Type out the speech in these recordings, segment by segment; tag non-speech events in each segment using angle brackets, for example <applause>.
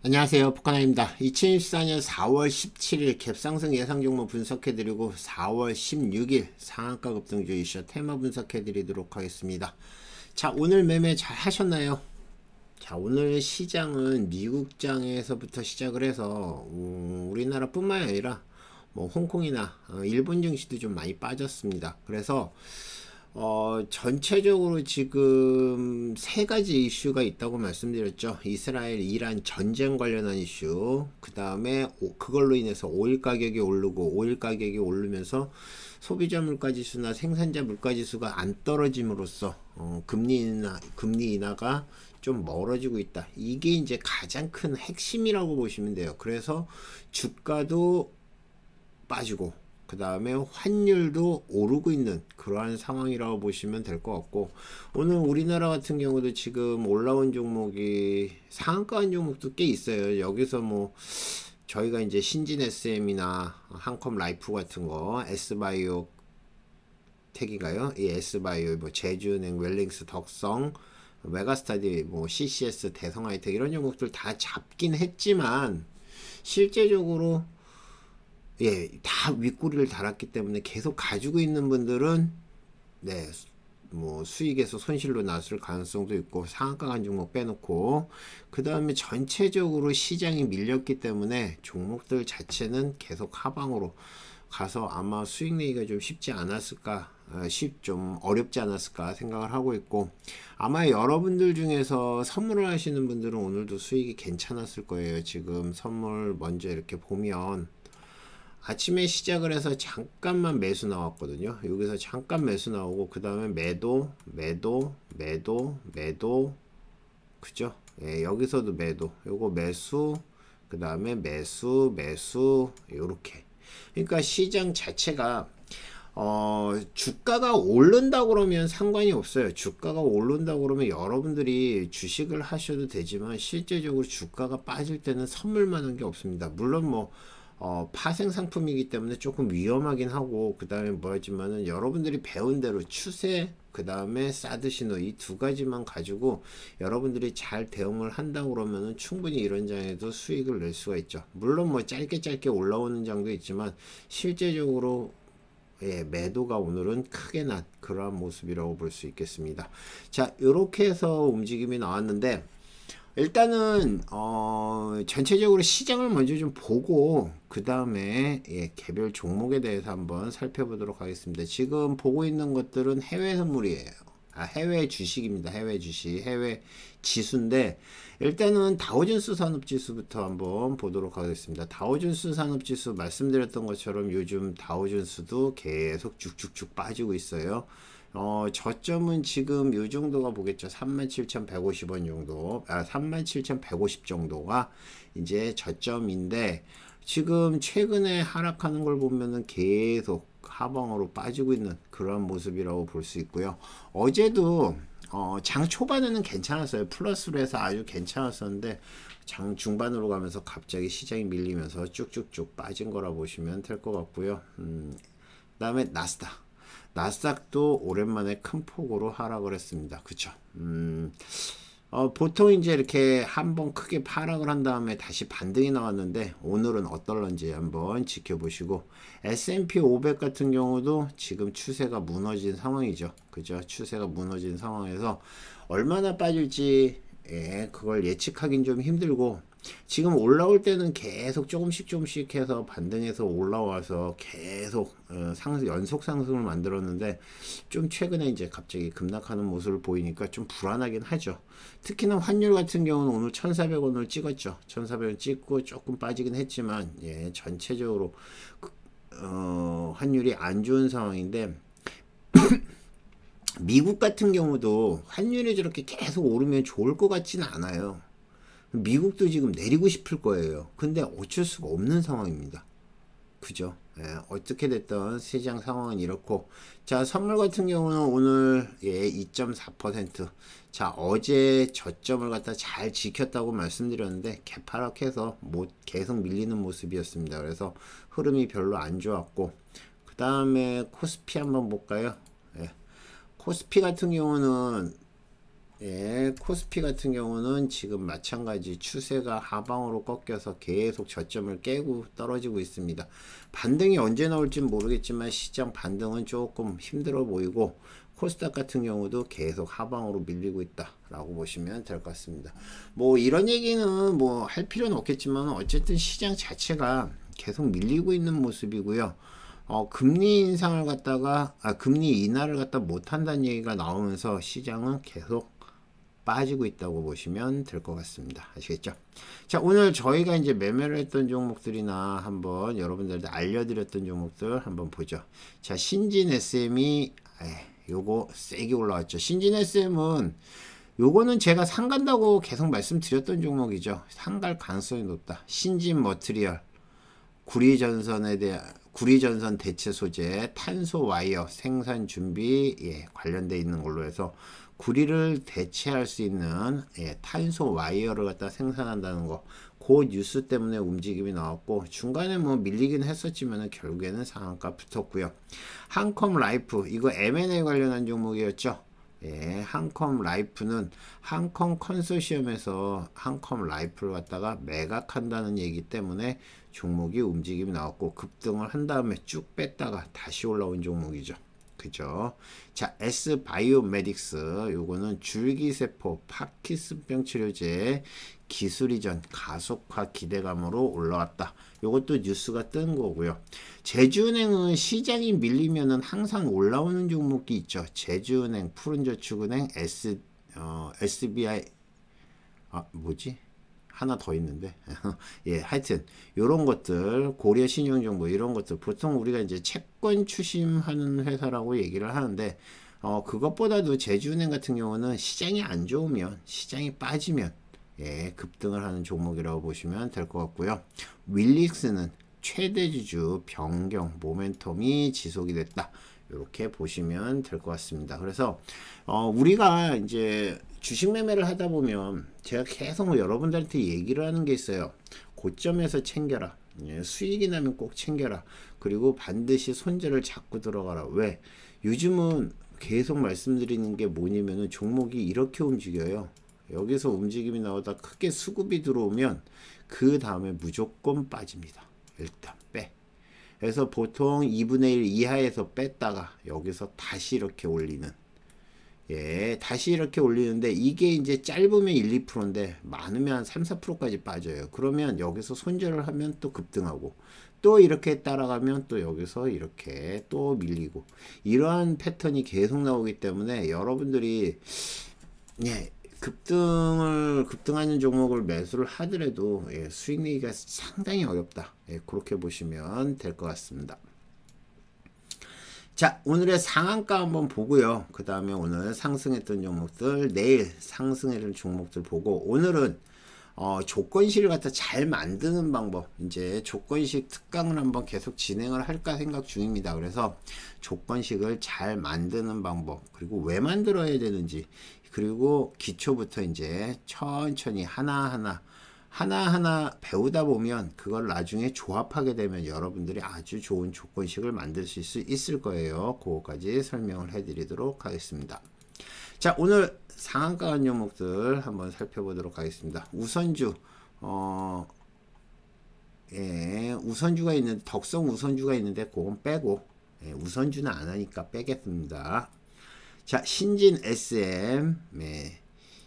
안녕하세요. 북한아입니다. 2024년 4월 17일 갭상승 예상 종목 분석해드리고 4월 16일 상한가 급등주 이슈 테마 분석해드리도록 하겠습니다. 자 오늘 매매 잘 하셨나요? 자 오늘 시장은 미국장에서부터 시작을 해서 음, 우리나라 뿐만 아니라 뭐 홍콩이나 어, 일본 증시도 좀 많이 빠졌습니다. 그래서 어, 전체적으로 지금 세 가지 이슈가 있다고 말씀드렸죠. 이스라엘, 이란 전쟁 관련한 이슈. 그 다음에 그걸로 인해서 오일 가격이 오르고 오일 가격이 오르면서 소비자 물가 지수나 생산자 물가 지수가 안 떨어짐으로써 어, 금리 인하, 금리 인하가 좀 멀어지고 있다. 이게 이제 가장 큰 핵심이라고 보시면 돼요. 그래서 주가도 빠지고 그 다음에 환율도 오르고 있는 그러한 상황이라고 보시면 될 것 같고 오늘 우리나라 같은 경우도 지금 올라온 종목이 상한가한 종목도 꽤 있어요 여기서 뭐 저희가 이제 신진 SM이나 한컴 라이프 같은 거 S바이오 택인가요? 이 S바이오 뭐 제주은행 윌링스 덕성 메가스터디 뭐 CCS 대성하이텍 이런 종목들 다 잡긴 했지만 실제적으로 예, 다 윗꼬리를 달았기 때문에 계속 가지고 있는 분들은 네, 뭐 수익에서 손실로 났을 가능성도 있고 상한가 간 종목 빼놓고 그 다음에 전체적으로 시장이 밀렸기 때문에 종목들 자체는 계속 하방으로 가서 아마 수익 내기가 좀 쉽지 않았을까 어, 쉽좀 어렵지 않았을까 생각을 하고 있고 아마 여러분들 중에서 선물을 하시는 분들은 오늘도 수익이 괜찮았을 거예요. 지금 선물 먼저 이렇게 보면 아침에 시작을 해서 잠깐만 매수 나왔거든요. 여기서 잠깐 매수 나오고 그 다음에 매도, 매도, 매도, 매도, 그죠? 예, 여기서도 매도, 요거 매수, 그 다음에 매수, 매수, 요렇게. 그러니까 시장 자체가 어, 주가가 오른다 그러면 상관이 없어요. 주가가 오른다 그러면 여러분들이 주식을 하셔도 되지만 실제적으로 주가가 빠질 때는 선물 만한 게 없습니다. 물론 뭐 어, 파생 상품이기 때문에 조금 위험하긴 하고 그 다음에 뭐였지만은 여러분들이 배운 대로 추세 그 다음에 사드 신호 이 두 가지만 가지고 여러분들이 잘 대응을 한다 그러면은 충분히 이런 장에도 수익을 낼 수가 있죠. 물론 뭐 짧게 짧게 올라오는 장도 있지만 실제적으로 예, 매도가 오늘은 크게 난 그러한 모습이라고 볼 수 있겠습니다. 자 이렇게 해서 움직임이 나왔는데 일단은 어, 전체적으로 시장을 먼저 좀 보고 그 다음에 예, 개별 종목에 대해서 한번 살펴보도록 하겠습니다. 지금 보고 있는 것들은 해외 선물이에요. 아, 해외 주식입니다. 해외 주식, 해외 지수인데 일단은 다우존스 산업지수부터 한번 보도록 하겠습니다. 다우존스 산업지수 말씀드렸던 것처럼 요즘 다우존스도 계속 쭉쭉쭉 빠지고 있어요. 어, 저점은 지금 요 정도가 보겠죠. 37,150원 정도, 아, 37,150 정도가 이제 저점인데, 지금 최근에 하락하는 걸 보면은 계속 하방으로 빠지고 있는 그런 모습이라고 볼 수 있고요. 어제도 어, 장 초반에는 괜찮았어요. 플러스로 해서 아주 괜찮았었는데 장 중반으로 가면서 갑자기 시장이 밀리면서 쭉쭉쭉 빠진 거라 보시면 될 것 같고요. 음, 그 다음에 나스닥. 나스닥도 오랜만에 큰 폭으로 하락을 했습니다. 그쵸? 음, 어, 보통 이제 이렇게 한번 크게 하락을 한 다음에 다시 반등이 나왔는데 오늘은 어떨런지 한번 지켜보시고 S&P 500 같은 경우도 지금 추세가 무너진 상황이죠. 그죠? 추세가 무너진 상황에서 얼마나 빠질지 예, 그걸 예측하긴 좀 힘들고 지금 올라올 때는 계속 조금씩 조금씩 해서 반등해서 올라와서 계속 어, 상 연속 상승을 만들었는데 좀 최근에 이제 갑자기 급락하는 모습을 보이니까 좀 불안하긴 하죠. 특히나 환율 같은 경우는 오늘 1,400원을 찍었죠. 1,400원 찍고 조금 빠지긴 했지만 예, 전체적으로 그, 어, 환율이 안 좋은 상황인데 <clears throat> 미국 같은 경우도 환율이 저렇게 계속 오르면 좋을 것 같지는 않아요. 미국도 지금 내리고 싶을 거예요. 근데 어쩔 수가 없는 상황입니다. 그죠? 예, 어떻게 됐던 시장 상황은 이렇고 자 선물 같은 경우는 오늘 예, 2.4%자 어제 저점을 갖다 잘 지켰다고 말씀드렸는데 개파락해서 못 계속 밀리는 모습이었습니다. 그래서 흐름이 별로 안 좋았고 그 다음에 코스피 한번 볼까요? 예, 코스피 같은 경우는 예, 코스피 같은 경우는 지금 마찬가지 추세가 하방으로 꺾여서 계속 저점을 깨고 떨어지고 있습니다. 반등이 언제 나올지 모르겠지만 시장 반등은 조금 힘들어 보이고 코스닥 같은 경우도 계속 하방으로 밀리고 있다라고 보시면 될 것 같습니다. 뭐 이런 얘기는 뭐 할 필요는 없겠지만 어쨌든 시장 자체가 계속 밀리고 있는 모습이고요. 어, 금리 인상을 갖다가 아, 금리 인하를 갖다 못한다는 얘기가 나오면서 시장은 계속 빠지고 있다고 보시면 될 것 같습니다. 아시겠죠? 자, 오늘 저희가 이제 매매를 했던 종목들이나 한번 여러분들한테 알려드렸던 종목들 한번 보죠. 자, 신진 SM이, 에이, 요거 세게 올라왔죠. 신진 SM은 요거는 제가 상 간다고 계속 말씀드렸던 종목이죠. 상 갈 가능성이 높다. 신진 머트리얼, 구리전선에 대한 구리전선 대체 소재, 탄소 와이어 생산 준비 예, 관련돼 있는 걸로 해서 구리를 대체할 수 있는 예, 탄소 와이어를 갖다 생산한다는 거. 그 뉴스 때문에 움직임이 나왔고 중간에 뭐 밀리긴 했었지만 결국에는 상한가 붙었고요. 한컴 라이프 이거 M&A 관련한 종목이었죠. 예, 한컴 라이프는 한컴 컨소시엄에서 한컴 라이프를 갖다가 매각한다는 얘기 때문에 종목이 움직임이 나왔고 급등을 한 다음에 쭉 뺐다가 다시 올라온 종목이죠. 그죠? 자, S 바이오메딕스 요거는 줄기세포 파키슨병 치료제 기술 이전 가속화 기대감으로 올라왔다. 요것도 뉴스가 뜬 거고요. 제주은행은 시장이 밀리면은 항상 올라오는 종목이 있죠. 제주은행, 푸른저축은행, S 어, SBI 아 뭐지? 하나 더 있는데. <laughs> 예 하여튼 요런 것들 고려 신용정보 이런 것들 보통 우리가 이제 채권 추심하는 회사라고 얘기를 하는데 어 그것보다도 제주은행 같은 경우는 시장이 안 좋으면 시장이 빠지면 예 급등을 하는 종목이라고 보시면 될 것 같고요. 윌릭스는 최대 지주 변경 모멘텀이 지속이 됐다 이렇게 보시면 될 것 같습니다 그래서 어 우리가 이제 주식 매매를 하다 보면 제가 계속 여러분들한테 얘기를 하는 게 있어요. 고점에서 챙겨라. 예, 수익이 나면 꼭 챙겨라. 그리고 반드시 손절을 잡고 들어가라. 왜? 요즘은 계속 말씀드리는 게 뭐냐면은 종목이 이렇게 움직여요. 여기서 움직임이 나오다 크게 수급이 들어오면 그 다음에 무조건 빠집니다. 일단 빼. 그래서 보통 2분의 1 이하에서 뺐다가 여기서 다시 이렇게 올리는 예, 다시 이렇게 올리는데 이게 이제 짧으면 1, 2%인데 많으면 한 3, 4%까지 빠져요. 그러면 여기서 손절을 하면 또 급등하고 또 이렇게 따라가면 또 여기서 이렇게 또 밀리고 이러한 패턴이 계속 나오기 때문에 여러분들이 예, 급등을 급등하는 종목을 매수를 하더라도 예, 수익 내기가 상당히 어렵다. 예, 그렇게 보시면 될 것 같습니다. 자 오늘의 상한가 한번 보고요 그 다음에 오늘 상승했던 종목들 내일 상승했던 종목들 보고 오늘은 어, 조건식을 갖다 잘 만드는 방법 이제 조건식 특강을 한번 계속 진행을 할까 생각 중입니다 그래서 조건식을 잘 만드는 방법 그리고 왜 만들어야 되는지 그리고 기초부터 이제 천천히 하나하나 하나하나 배우다 보면 그걸 나중에 조합하게 되면 여러분들이 아주 좋은 조건식을 만들 수 있을 거예요. 그거까지 설명을 해드리도록 하겠습니다. 자 오늘 상한가 간 종목들 한번 살펴보도록 하겠습니다. 우선주 어, 예, 우선주가 있는데 덕성 우선주가 있는데 그건 빼고 예, 우선주는 안 하니까 빼겠습니다. 자 신진 SM 네,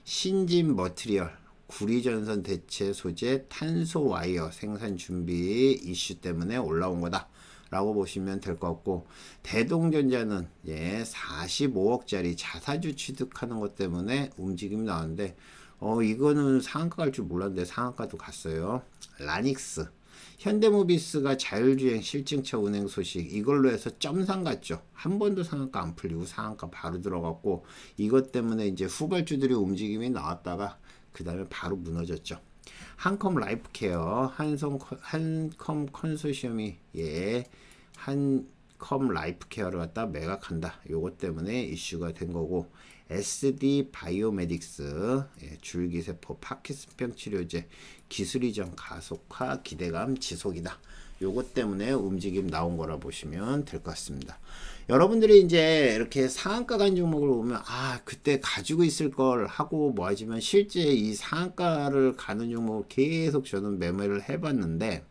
신진 머트리얼 구리전선 대체 소재 탄소 와이어 생산 준비 이슈 때문에 올라온 거다. 라고 보시면 될 것 같고 대동전자는 예 45억짜리 자사주 취득하는 것 때문에 움직임이 나왔는데 어 이거는 상한가 갈 줄 몰랐는데 상한가도 갔어요. 라닉스. 현대모비스가 자율주행 실증차 운행 소식 이걸로 해서 점상 갔죠. 한 번도 상한가 안 풀리고 상한가 바로 들어갔고 이것 때문에 이제 후발주들이 움직임이 나왔다가 그 다음에 바로 무너졌죠. 한컴 라이프케어, 한성, 한컴 컨소시엄이, 예, 한컴 라이프케어를 갖다 매각한다. 요것 때문에 이슈가 된 거고, S바이오메딕스, 예, 줄기세포 파키슨병 치료제, 기술 이전 가속화 기대감 지속이다. 요것 때문에 움직임 나온 거라 보시면 될 것 같습니다. 여러분들이 이제 이렇게 상한가 간 종목을 보면 아 그때 가지고 있을 걸 하고 뭐 하지만 실제 이 상한가를 가는 종목을 계속 저는 매매를 해봤는데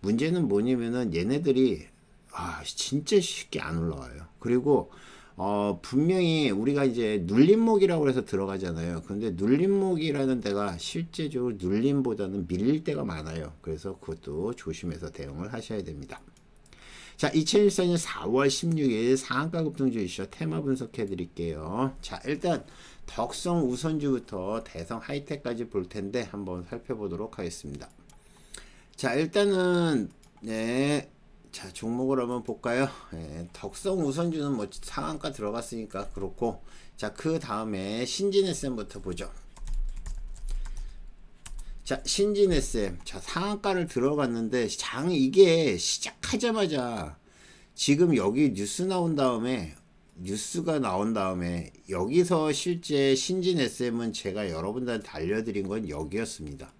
문제는 뭐냐면은 얘네들이 아 진짜 쉽게 안 올라와요 그리고 어 분명히 우리가 이제 눌림목이라고 해서 들어가잖아요 근데 눌림목이라는 데가 실제적으로 눌림보다는 밀릴 때가 많아요 그래서 그것도 조심해서 대응을 하셔야 됩니다 자, 2014년 4월 16일 상한가 급등주 이슈 테마 분석해 드릴게요. 자, 일단 덕성 우선주부터 대성 하이텍까지 볼 텐데 한번 살펴보도록 하겠습니다. 자, 일단은 네. 자, 종목을 한번 볼까요? 네, 덕성 우선주는 뭐 상한가 들어갔으니까 그렇고 자, 그 다음에 신진 SM부터 보죠. 자, 신진 SM. 자, 상한가를 들어갔는데, 장, 이게 시작하자마자, 지금 여기 뉴스 나온 다음에, 뉴스가 나온 다음에, 여기서 실제 신진 SM은 제가 여러분들한테 알려드린 건 여기였습니다.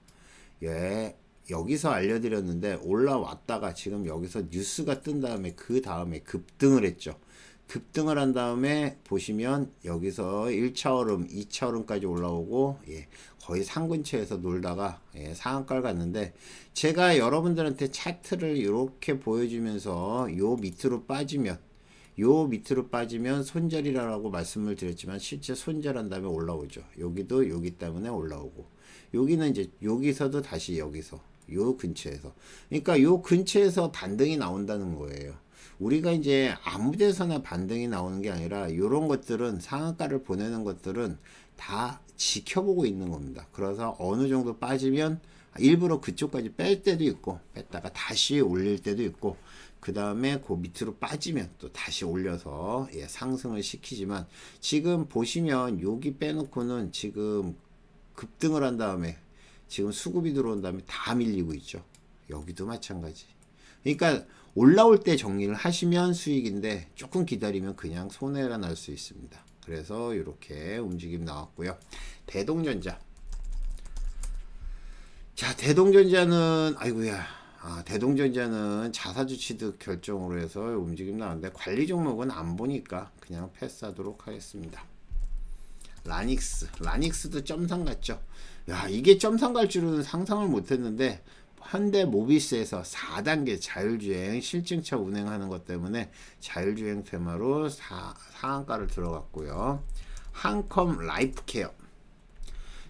예, 여기서 알려드렸는데, 올라왔다가 지금 여기서 뉴스가 뜬 다음에, 그 다음에 급등을 했죠. 급등을 한 다음에 보시면 여기서 1차 얼음, 2차 얼음까지 올라오고 예, 거의 상 근처에서 놀다가 예, 상한가를 갔는데 제가 여러분들한테 차트를 이렇게 보여주면서 요 밑으로 빠지면 요 밑으로 빠지면 손절이라고 말씀을 드렸지만 실제 손절한 다음에 올라오죠. 여기도 여기 때문에 올라오고 여기는 이제 여기서도 다시 여기서 요 근처에서 그러니까 요 근처에서 반등이 나온다는 거예요. 우리가 이제 아무 데서나 반등이 나오는 게 아니라 이런 것들은 상한가를 보내는 것들은 다 지켜보고 있는 겁니다. 그래서 어느 정도 빠지면 일부러 그쪽까지 뺄 때도 있고 뺐다가 다시 올릴 때도 있고 그 다음에 그 밑으로 빠지면 또 다시 올려서 예, 상승을 시키지만 지금 보시면 여기 빼놓고는 지금 급등을 한 다음에 지금 수급이 들어온 다음에 다 밀리고 있죠. 여기도 마찬가지. 그러니까 올라올 때 정리를 하시면 수익인데 조금 기다리면 그냥 손해가 날 수 있습니다. 그래서 이렇게 움직임 나왔고요. 대동전자. 자, 대동전자는 아이고야. 아, 대동전자는 자사주 취득 결정으로 해서 움직임 나왔는데 관리 종목은 안 보니까 그냥 패스하도록 하겠습니다. 라닉스. 라닉스도 점상 갔죠? 야, 이게 점상 갈 줄은 상상을 못 했는데 현대 모비스에서 4단계 자율주행 실증차 운행하는 것 때문에 자율주행 테마로 사, 상한가를 들어갔고요. 한컴 라이프케어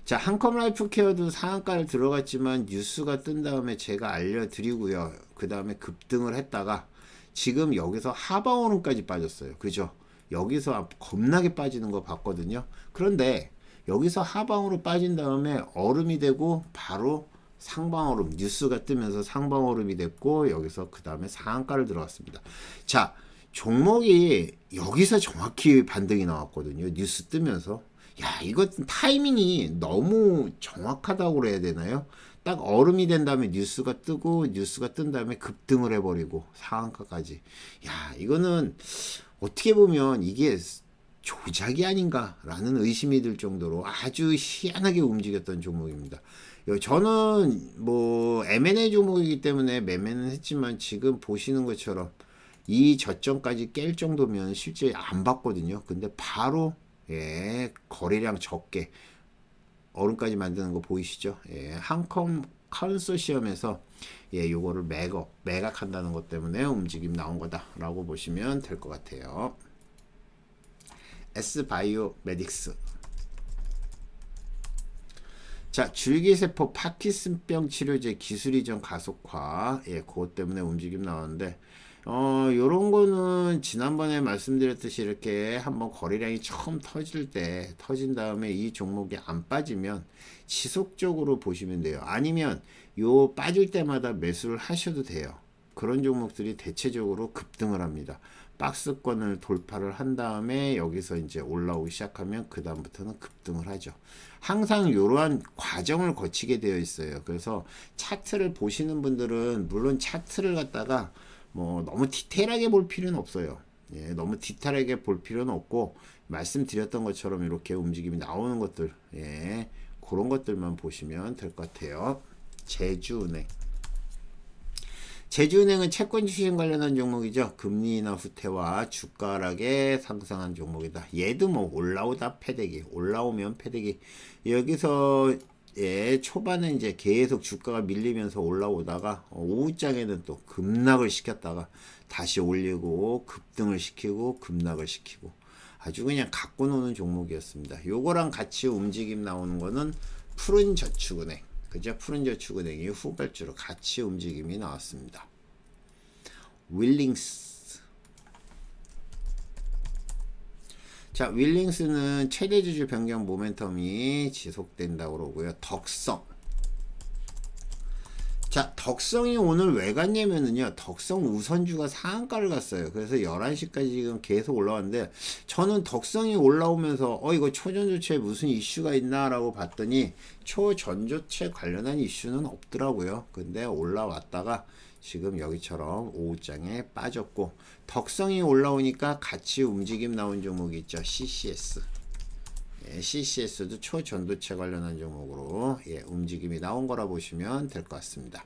자 한컴 라이프케어도 상한가를 들어갔지만 뉴스가 뜬 다음에 제가 알려드리고요. 그 다음에 급등을 했다가 지금 여기서 하방으로까지 빠졌어요. 그죠? 여기서 겁나게 빠지는 거 봤거든요. 그런데 여기서 하방으로 빠진 다음에 얼음이 되고 바로 상방얼음 뉴스가 뜨면서 상방얼음이 됐고 여기서 그 다음에 상한가를 들어갔습니다. 자 종목이 여기서 정확히 반등이 나왔거든요. 뉴스 뜨면서 야 이것 타이밍이 너무 정확하다고 그래야 되나요? 딱 얼음이 된 다음에 뉴스가 뜨고 뉴스가 뜬 다음에 급등을 해버리고 상한가까지 야 이거는 어떻게 보면 이게 조작이 아닌가라는 의심이 들 정도로 아주 희한하게 움직였던 종목입니다. 저는 뭐 M&A 종목이기 때문에 매매는 했지만 지금 보시는 것처럼 이 저점까지 깰 정도면 실제 안 봤거든요. 근데 바로 예, 거래량 적게 얼음까지 만드는 거 보이시죠? 예, 한컴 컨소시엄에서 예, 요거를 매각, 매각한다는 것 때문에 움직임 나온 거다라고 보시면 될 것 같아요. S바이오 메딕스 자, 줄기세포 파키슨병 치료제 기술 이전 가속화. 예, 그것 때문에 움직임 나왔는데, 어, 요런 거는 지난번에 말씀드렸듯이 이렇게 한번 거래량이 처음 터질 때, 터진 다음에 이 종목이 안 빠지면 지속적으로 보시면 돼요. 아니면 요 빠질 때마다 매수를 하셔도 돼요. 그런 종목들이 대체적으로 급등을 합니다. 박스권을 돌파를 한 다음에 여기서 이제 올라오기 시작하면 그 다음부터는 급등을 하죠. 항상 이러한 과정을 거치게 되어 있어요. 그래서 차트를 보시는 분들은 물론 차트를 갖다가 뭐 너무 디테일하게 볼 필요는 없어요. 예, 너무 디테일하게 볼 필요는 없고 말씀드렸던 것처럼 이렇게 움직임이 나오는 것들 예, 그런 것들만 보시면 될 것 같아요. 제주은행 제주은행은 채권 주식 관련한 종목이죠. 금리 인하 후퇴와 주가 락에 상승한 종목이다. 얘도 뭐 올라오다 패대기, 올라오면 패대기. 여기서 예, 초반에 이제 계속 주가가 밀리면서 올라오다가 오후장에는 또 급락을 시켰다가 다시 올리고 급등을 시키고 급락을 시키고 아주 그냥 갖고 노는 종목이었습니다. 요거랑 같이 움직임 나오는 거는 푸른 저축은행 그죠? 푸른 저축은행이 후발주로 같이 움직임이 나왔습니다. 윌링스 자, 윌링스는 최대 주주 변경 모멘텀이 지속된다고 그러고요. 덕성 자, 덕성이 오늘 왜 갔냐면은요, 덕성 우선주가 상한가를 갔어요. 그래서 11시까지 지금 계속 올라왔는데, 저는 덕성이 올라오면서, 어, 이거 초전조치에 무슨 이슈가 있나 라고 봤더니, 초전조치 관련한 이슈는 없더라고요. 근데 올라왔다가, 지금 여기처럼 오후장에 빠졌고, 덕성이 올라오니까 같이 움직임 나온 종목이 있죠. CCS. 예, CCS도 초전도체 관련한 종목으로 예, 움직임이 나온 거라 보시면 될 것 같습니다.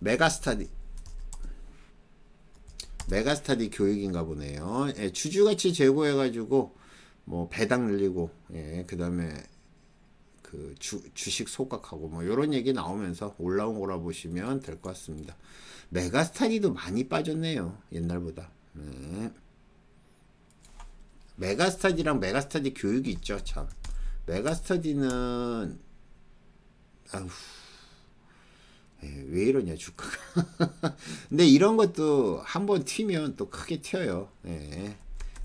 메가스터디 메가스터디 교육인가 보네요. 예, 주주가치 제고해가지고 뭐 배당 늘리고 예, 그 다음에 그 주, 주식 소각하고 뭐 이런 얘기 나오면서 올라온 거라 보시면 될 것 같습니다. 메가스터디도 많이 빠졌네요. 옛날보다. 네. 메가스터디랑 메가스터디 교육이 있죠 참. 메가스터디는 아휴. 예, 왜 이러냐 주가가. <laughs> 근데 이런 것도 한번 튀면 또 크게 튀어요. 예.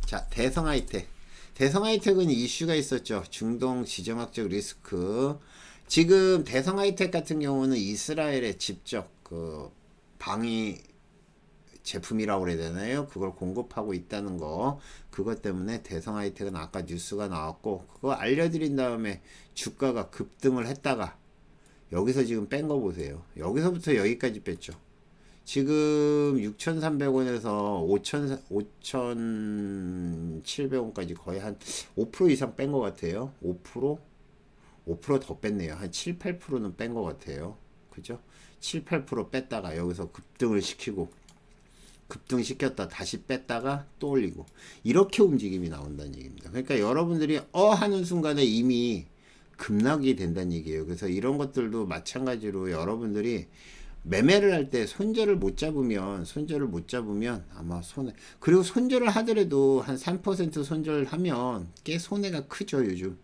자 대성 하이텍. 대성 하이텍은 이슈가 있었죠. 중동 지정학적 리스크. 지금 대성 하이텍 같은 경우는 이스라엘에 직접 그 방위 제품이라고 그래야 되나요? 그걸 공급하고 있다는 거. 그것 때문에 대성 하이텍은 아까 뉴스가 나왔고, 그거 알려드린 다음에 주가가 급등을 했다가, 여기서 지금 뺀 거 보세요. 여기서부터 여기까지 뺐죠. 지금 6,300원에서 5,000, 5,700원까지 거의 한 5% 이상 뺀 것 같아요. 5%? 5%더 뺐네요. 한 7, 8%는 뺀 것 같아요. 그죠? 7, 8% 뺐다가 여기서 급등을 시키고 급등시켰다 다시 뺐다가 또 올리고 이렇게 움직임이 나온다는 얘기입니다. 그러니까 여러분들이 어 하는 순간에 이미 급락이 된다는 얘기예요. 그래서 이런 것들도 마찬가지로 여러분들이 매매를 할 때 손절을 못 잡으면 손절을 못 잡으면 아마 손해 그리고 손절을 하더라도 한 3% 손절하면 꽤 손해가 크죠 요즘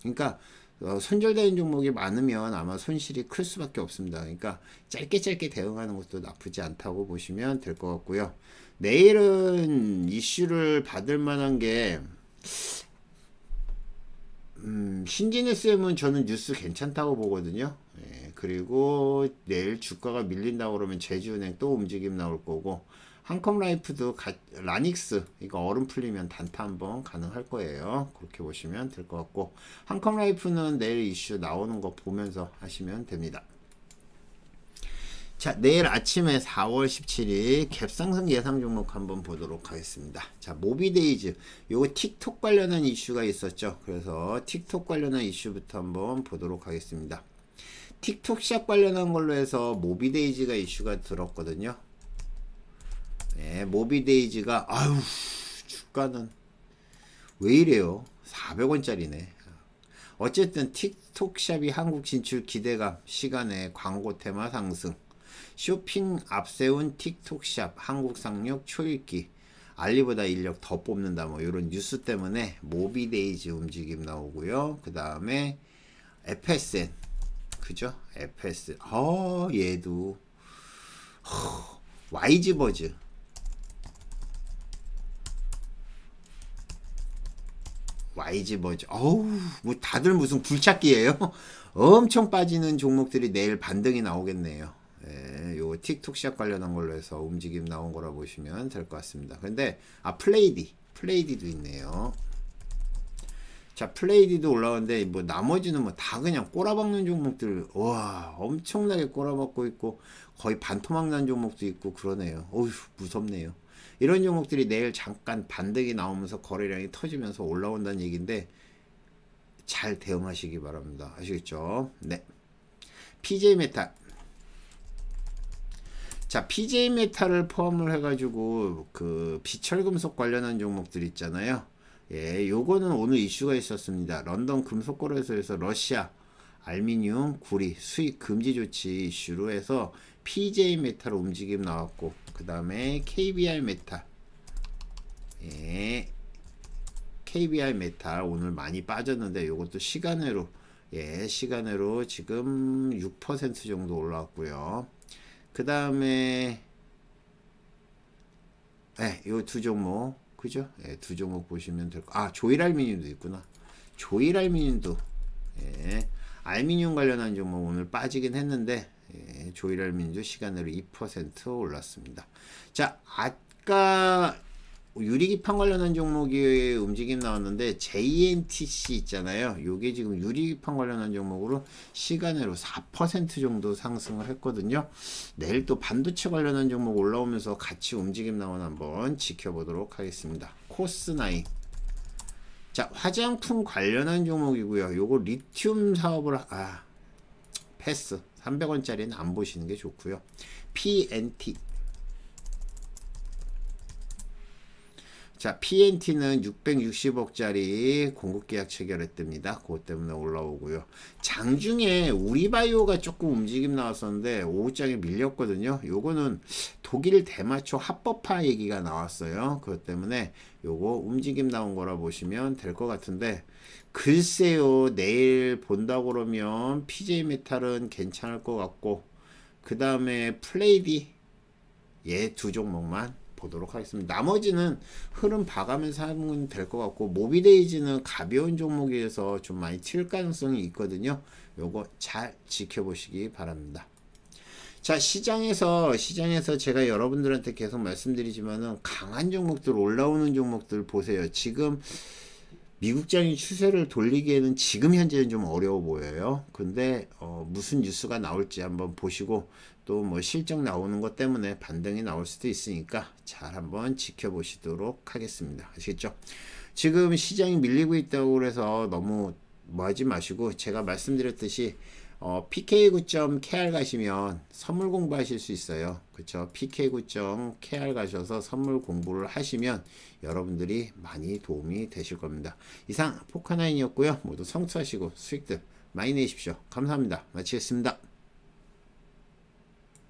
그러니까 어, 손절되는 종목이 많으면 아마 손실이 클 수밖에 없습니다. 그러니까 짧게 짧게 대응하는 것도 나쁘지 않다고 보시면 될 것 같고요. 내일은 이슈를 받을 만한 게 음, 신진 SM은 저는 뉴스 괜찮다고 보거든요. 예, 그리고 내일 주가가 밀린다고 그러면 제주은행 또 움직임 나올 거고 한컴라이프도 가, 라닉스 이거 얼음 풀리면 단타 한번 가능할 거예요. 그렇게 보시면 될 것 같고 한컴라이프는 내일 이슈 나오는 거 보면서 하시면 됩니다. 자 내일 아침에 4월 17일 갭상승 예상 종목 한번 보도록 하겠습니다. 자 모비데이즈 요거 틱톡 관련한 이슈가 있었죠. 그래서 틱톡 관련한 이슈부터 한번 보도록 하겠습니다. 틱톡샵 관련한 걸로 해서 모비데이즈가 이슈가 들었거든요. 네, 모비데이즈가 아유 주가는 왜 이래요? 400원짜리네. 어쨌든 틱톡샵이 한국 진출 기대감 시간에 광고 테마 상승 쇼핑 앞세운 틱톡샵 한국 상륙 초읽기 알리보다 인력 더 뽑는다 뭐 이런 뉴스 때문에 모비데이즈 움직임 나오고요. 그 다음에 FSN 그죠? FSN 어 얘도 허, YG버즈 YG 뭐죠? 어우, 뭐 다들 무슨 굴착기예요? <laughs> 엄청 빠지는 종목들이 내일 반등이 나오겠네요. 예, 요 틱톡 시합 관련한 걸로 해서 움직임 나온 거라 보시면 될 것 같습니다. 근데 아 플레이디, 플레이디도 있네요. 자 플레이디도 올라오는데 뭐 나머지는 뭐 다 그냥 꼬라박는 종목들 와 엄청나게 꼬라박고 있고 거의 반토막 난 종목도 있고 그러네요. 어휴 무섭네요. 이런 종목들이 내일 잠깐 반등이 나오면서 거래량이 터지면서 올라온다는 얘기인데 잘 대응하시기 바랍니다. 아시겠죠? 네. PJ 메탈. 자, PJ 메탈을 포함을 해가지고 그 비철금속 관련한 종목들 있잖아요. 예, 요거는 오늘 이슈가 있었습니다. 런던 금속거래소에서 러시아 알미늄, 구리 수입 금지 조치 이슈로 해서 PJ 메탈 움직임 나왔고 그 다음에 KBI 메탈 예, KBR 메탈 오늘 많이 빠졌는데 요것도 시간으로 예, 시간으로 지금 6% 정도 올라왔고요. 그 다음에 예, 요두 종목 그죠? 예, 두 종목 보시면 될 거. 아, 조일 알미늄도 있구나. 조일 알미늄도 예, 알미늄 관련한 종목 오늘 빠지긴 했는데 예, 조일 알미늄도 시간으로 2% 올랐습니다. 자, 아까 유리기판 관련한 종목이 움직임 나왔는데 JNTC 있잖아요. 요게 지금 유리기판 관련한 종목으로 시간으로 4% 정도 상승을 했거든요. 내일 또 반도체 관련한 종목 올라오면서 같이 움직임 나오는 한번 지켜보도록 하겠습니다. 코스나인 자 화장품 관련한 종목이고요. 요거 리튬 사업을 아 패스 300원짜리는 안 보시는 게 좋고요. PNT 자, PNT는 660억짜리 공급계약 체결했답니다. 그것 때문에 올라오고요. 장중에 우리바이오가 조금 움직임 나왔었는데 오후장에 밀렸거든요. 요거는 독일 대마초 합법화 얘기가 나왔어요. 그것 때문에 요거 움직임 나온 거라 보시면 될 것 같은데 글쎄요. 내일 본다고 그러면 PJ 메탈은 괜찮을 것 같고 그 다음에 플레이디 얘 두 종목만 보도록 하겠습니다. 나머지는 흐름 봐가면서 하면 될 것 같고 모비데이즈는 가벼운 종목에서 좀 많이 튈 가능성이 있거든요. 요거 잘 지켜보시기 바랍니다. 자 시장에서 시장에서 제가 여러분들한테 계속 말씀드리지만은 강한 종목들 올라오는 종목들 보세요. 지금 미국장이 추세를 돌리기에는 지금 현재는 좀 어려워 보여요. 근데 어, 무슨 뉴스가 나올지 한번 보시고 또 뭐 실적 나오는 것 때문에 반등이 나올 수도 있으니까 잘 한번 지켜보시도록 하겠습니다. 아시겠죠? 지금 시장이 밀리고 있다고 그래서 너무 뭐 하지 마시고 제가 말씀드렸듯이 어, pk9.kr 가시면 선물 공부하실 수 있어요. 그렇죠? pk9.kr 가셔서 선물 공부를 하시면 여러분들이 많이 도움이 되실 겁니다. 이상 포카나인이었고요. 모두 성투하시고 수익들 많이 내십시오. 감사합니다. 마치겠습니다.